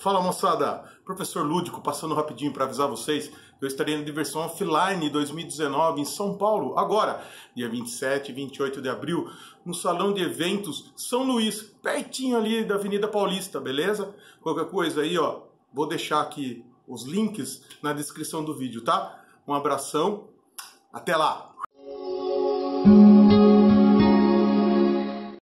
Fala moçada, professor Lúdico passando rapidinho para avisar vocês eu estarei na Diversão Offline 2019 em São Paulo, agora, dia 27 e 28 de abril, no Salão de Eventos São Luís, pertinho ali da Avenida Paulista, beleza? Qualquer coisa aí, ó, vou deixar aqui os links na descrição do vídeo, tá? Um abração, até lá!